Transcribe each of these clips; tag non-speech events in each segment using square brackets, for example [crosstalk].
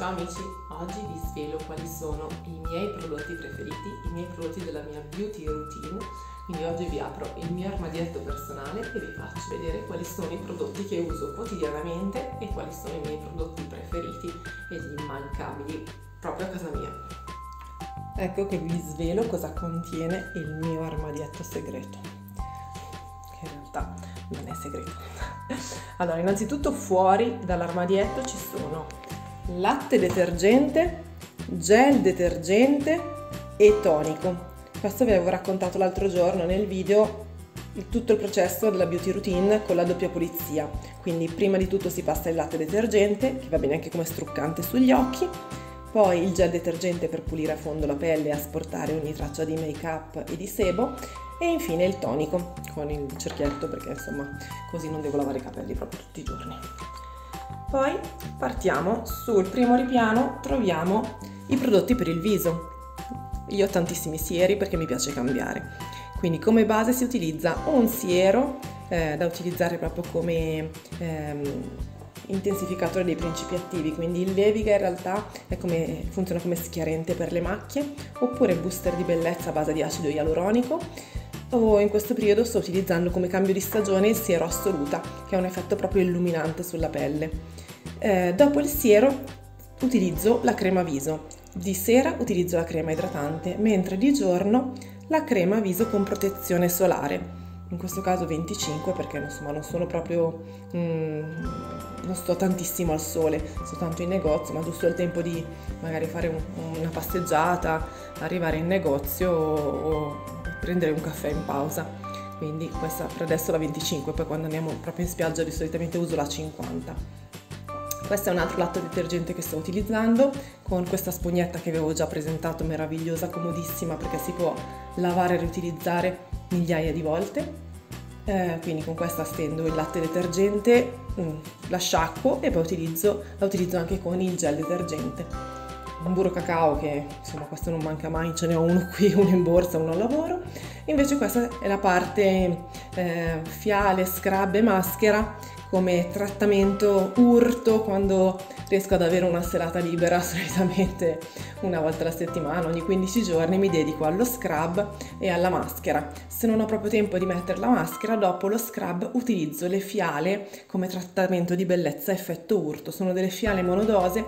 Ciao amici, oggi vi svelo quali sono i miei prodotti preferiti, i miei prodotti della mia beauty routine. Quindi oggi vi apro il mio armadietto personale e vi faccio vedere quali sono i prodotti che uso quotidianamente e quali sono i miei prodotti preferiti ed immancabili proprio a casa mia. Ecco che vi svelo cosa contiene il mio armadietto segreto. Che in realtà non è segreto. [laughs] Allora, innanzitutto fuori dall'armadietto ci sono latte detergente, gel detergente e tonico. Questo vi avevo raccontato l'altro giorno nel video tutto il processo della beauty routine con la doppia pulizia. Quindi prima di tutto si passa il latte detergente, che va bene anche come struccante sugli occhi, poi il gel detergente per pulire a fondo la pelle e asportare ogni traccia di make up e di sebo e infine il tonico con il cerchietto perché insomma così non devo lavare i capelli proprio tutti i giorni. Poi partiamo, sul primo ripiano troviamo i prodotti per il viso. Io ho tantissimi sieri perché mi piace cambiare. Quindi come base si utilizza un siero eh, da utilizzare proprio come ehm, intensificatore dei principi attivi, quindi il Leviga in realtà come, funziona come schiarente per le macchie, oppure booster di bellezza a base di acido ialuronico, o in questo periodo sto utilizzando come cambio di stagione il siero assoluta, che ha un effetto proprio illuminante sulla pelle. Eh, dopo il siero utilizzo la crema viso, di sera utilizzo la crema idratante, mentre di giorno la crema viso con protezione solare in questo caso 25 perché insomma non sono proprio mm, non sto tantissimo al sole sto tanto in negozio ma giusto il tempo di magari fare un, una passeggiata arrivare in negozio o, prendere un caffè in pausa quindi questa per adesso la 25 poi quando andiamo proprio in spiaggia di solitamente uso la 50 questo è un altro latte detergente che sto utilizzando con questa spugnetta che avevo già presentato meravigliosa comodissima perché si può lavare e riutilizzare migliaia di volte. Eh, quindi con questa stendo il latte detergente, mm, la sciacquo e poi utilizzo, la utilizzo anche con il gel detergente. Un burro cacao che insomma questo non manca mai, ce n'è uno qui, [laughs] uno in borsa, uno al lavoro. Invece questa è la parte eh, fiale, scrub e maschera come trattamento urto quando riesco ad avere una serata libera, [laughs] solitamente una volta alla settimana, ogni 15 giorni mi dedico allo scrub e alla maschera. Se non ho proprio tempo di mettere la maschera, dopo lo scrub utilizzo le fiale come trattamento di bellezza effetto urto. Sono delle fiale monodose,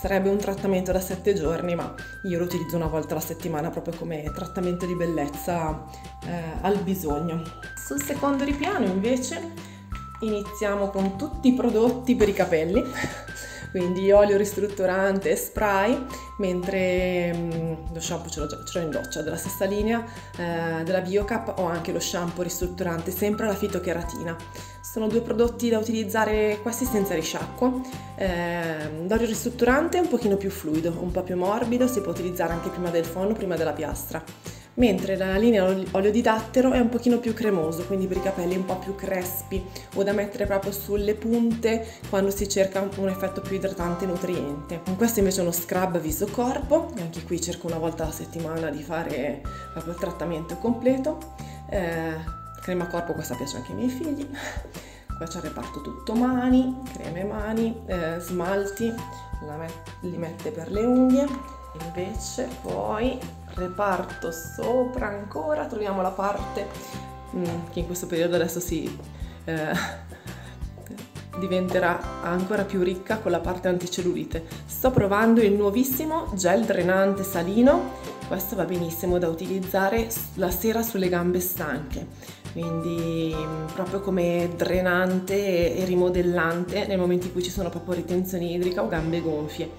sarebbe un trattamento da 7 giorni, ma io lo utilizzo una volta alla settimana proprio come trattamento di bellezza eh, al bisogno. Sul secondo ripiano invece iniziamo con tutti i prodotti per i capelli. Quindi olio ristrutturante e spray mentre mm, lo shampoo ce l'ho, ce l'ho in doccia della stessa linea eh, della Biocap ho anche lo shampoo ristrutturante sempre la fitokeratina sono due prodotti da utilizzare quasi senza risciacquo. Eh, l'olio ristrutturante è un pochino più fluido un po' più morbido si può utilizzare anche prima del fondo prima della piastra mentre la linea olio di dattero è un pochino più cremoso, quindi per i capelli un po' più crespi o da mettere proprio sulle punte quando si cerca un effetto più idratante e nutriente. Questo invece è uno scrub viso corpo, anche qui cerco una volta alla settimana di fare proprio il trattamento completo. Eh, crema corpo, questa piace anche ai miei figli. Qua c'è il reparto tutto mani, creme mani, eh, smalti, met- li mette per le unghie. Invece poi reparto sopra ancora troviamo la parte mm, che in questo periodo adesso si eh, [laughs] diventerà ancora più ricca con la parte anticellulite. Sto provando il nuovissimo gel drenante salino, questo va benissimo da utilizzare la sera sulle gambe stanche, quindi proprio come drenante e rimodellante nel momento in cui ci sono proprio ritenzioni idrica o gambe gonfie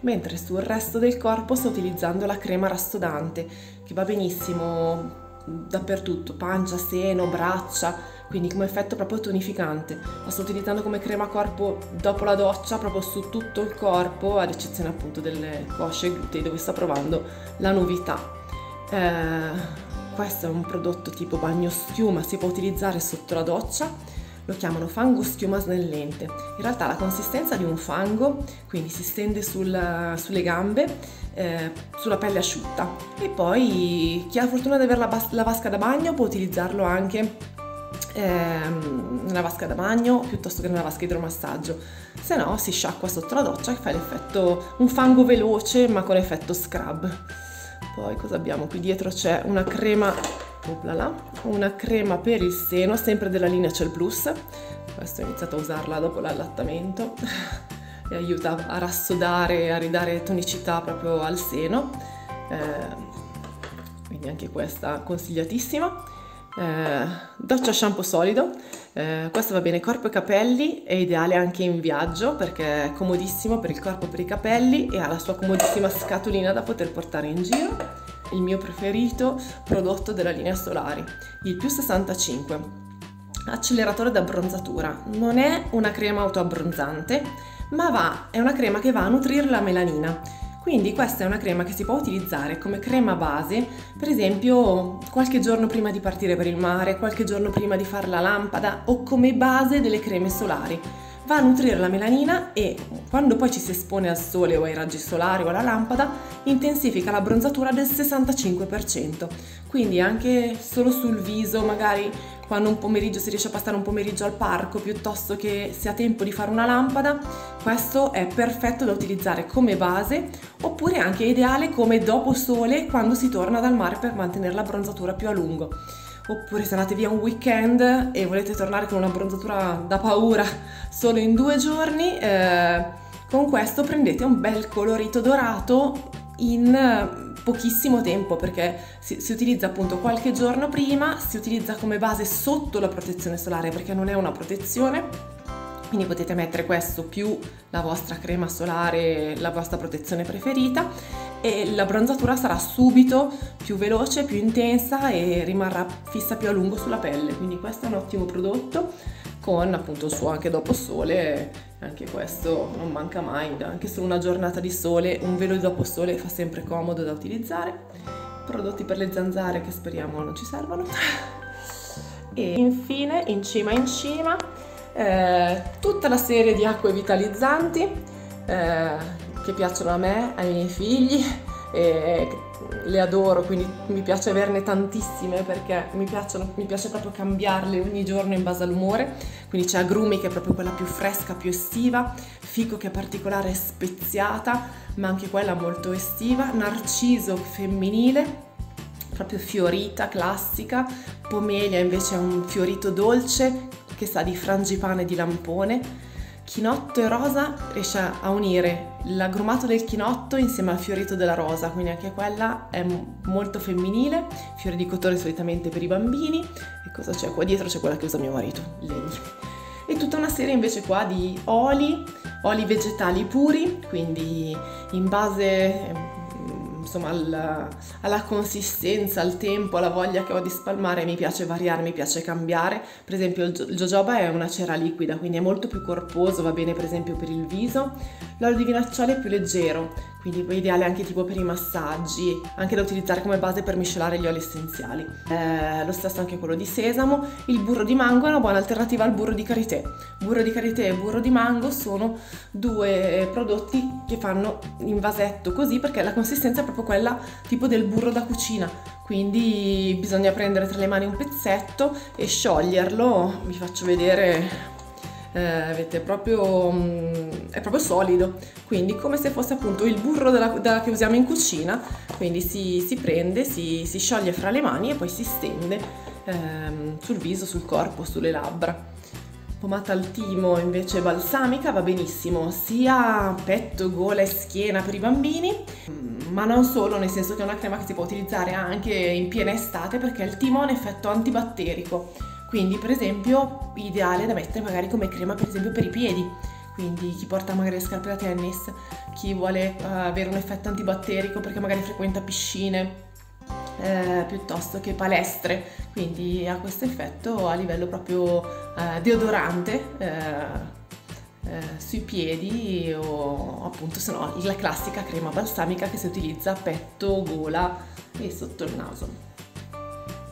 mentre sul resto del corpo sto utilizzando la crema rassodante che va benissimo dappertutto, pancia, seno, braccia, quindi come effetto proprio tonificante. La sto utilizzando come crema corpo dopo la doccia, proprio su tutto il corpo, ad eccezione appunto delle cosce e glutei dove sto provando la novità. Eh, questo è un prodotto tipo bagno schiuma, si può utilizzare sotto la doccia lo chiamano fango schiuma snellente. In realtà la consistenza di un fango, quindi si stende sul, sulle gambe, eh, sulla pelle asciutta e poi chi ha la fortuna di avere la, bas- la vasca da bagno può utilizzarlo anche ehm, nella vasca da bagno piuttosto che nella vasca idromassaggio, se no si sciacqua sotto la doccia e fa l'effetto un fango veloce ma con effetto scrub. Poi cosa abbiamo qui dietro? C'è una crema, oplala, una crema per il seno, sempre della linea Cell Plus. Questo ho iniziato a usarla dopo l'allattamento [laughs] e aiuta a rassodare e a ridare tonicità proprio al seno. Eh, quindi anche questa consigliatissima. Eh, doccia shampoo solido, eh, questo va bene corpo e capelli, è ideale anche in viaggio perché è comodissimo per il corpo e per i capelli e ha la sua comodissima scatolina da poter portare in giro. Il mio preferito prodotto della linea Solari, il più 65. Acceleratore d'abbronzatura. Non è una crema autoabbronzante, ma va, è una crema che va a nutrire la melanina quindi questa è una crema che si può utilizzare come crema base, per esempio qualche giorno prima di partire per il mare, qualche giorno prima di fare la lampada o come base delle creme solari. Va a nutrire la melanina e quando poi ci si espone al sole o ai raggi solari o alla lampada intensifica la bronzatura del 65%. Quindi anche solo sul viso, magari quando un pomeriggio si riesce a passare un pomeriggio al parco piuttosto che si ha tempo di fare una lampada, questo è perfetto da utilizzare come base oppure anche ideale come dopo sole quando si torna dal mare per mantenere la bronzatura più a lungo. Oppure se andate via un weekend e volete tornare con una bronzatura da paura solo in due giorni, eh, con questo prendete un bel colorito dorato in pochissimo tempo perché si, si, utilizza appunto qualche giorno prima, si utilizza come base sotto la protezione solare perché non è una protezione. Quindi potete mettere questo più la vostra crema solare, la vostra protezione preferita e la bronzatura sarà subito più veloce, più intensa e rimarrà fissa più a lungo sulla pelle. Quindi questo è un ottimo prodotto con appunto il suo anche dopo sole anche questo non manca mai, anche solo una giornata di sole, un velo di dopo sole fa sempre comodo da utilizzare. Prodotti per le zanzare che speriamo non ci servano. E infine, in cima in cima, eh, tutta la serie di acque vitalizzanti eh, che piacciono a me, ai miei figli e le adoro, quindi mi piace averne tantissime perché mi, piacciono, mi piace proprio cambiarle ogni giorno in base all'umore. Quindi c'è Agrumi che è proprio quella più fresca, più estiva, Fico che è particolare e speziata, ma anche quella molto estiva, Narciso femminile, proprio fiorita, classica, Pomelia invece è un fiorito dolce che sa di frangipane e di lampone, Chinotto e rosa riesce a unire l'agrumato del chinotto insieme al fiorito della rosa, quindi anche quella è molto femminile, fiori di cotone solitamente per i bambini. E cosa c'è qua dietro? C'è quella che usa mio marito, legni. E tutta una serie invece qua di oli, oli vegetali puri, quindi in base insomma alla, alla, consistenza, al tempo, alla voglia che ho di spalmare, mi piace variare, mi piace cambiare. Per esempio il, jojoba è una cera liquida, quindi è molto più corposo, va bene per esempio per il viso. L'olio di vinacciolo è più leggero, quindi è ideale anche tipo per i massaggi, anche da utilizzare come base per miscelare gli oli essenziali. Eh, lo stesso anche quello di sesamo. Il burro di mango è una buona alternativa al burro di karité. Burro di karité e burro di mango sono due prodotti che fanno in vasetto così perché la consistenza è proprio quella tipo del burro da cucina. Quindi bisogna prendere tra le mani un pezzetto e scioglierlo. Vi faccio vedere eh, proprio, mm, è proprio solido, quindi come se fosse appunto il burro della, della, che usiamo in cucina, quindi si, si prende, si, si, scioglie fra le mani e poi si stende ehm, sul viso, sul corpo, sulle labbra. Pomata al timo invece balsamica va benissimo sia petto, gola e schiena per i bambini, ma non solo, nel senso che è una crema che si può utilizzare anche in piena estate perché il timo ha un effetto antibatterico quindi per esempio ideale da mettere magari come crema per esempio per i piedi. Quindi chi porta magari le scarpe da tennis, chi vuole uh, avere un effetto antibatterico perché magari frequenta piscine eh, piuttosto che palestre, quindi ha questo effetto a livello proprio eh, deodorante eh, sui piedi o appunto se no la classica crema balsamica che si utilizza a petto, gola e sotto il naso.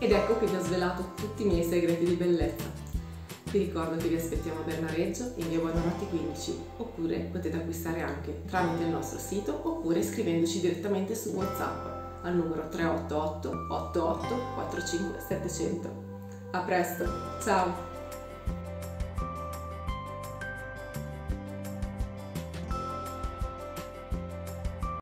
Ed ecco che vi ho svelato tutti i miei segreti di bellezza. Vi ricordo che vi aspettiamo a Bernareggio in via Buonanotte 15 oppure potete acquistare anche tramite il nostro sito oppure scrivendoci direttamente su WhatsApp al numero 388 88 45 700. A presto, ciao!